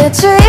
끝을